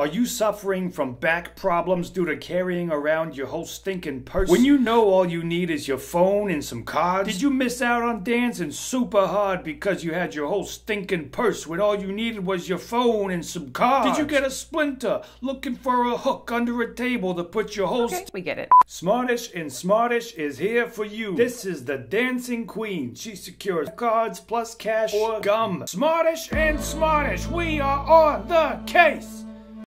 Are you suffering from back problems due to carrying around your whole stinking purse? When you know all you need is your phone and some cards? Did you miss out on dancing super hard because you had your whole stinking purse when all you needed was your phone and some cards? Did you get a splinter looking for a hook under a table to put your whole Okay, we get it. Smartish and Smartish is here for you. This is the Dancing Queen. She secures cards plus cash or gum. Smartish and Smartish, we are on the case.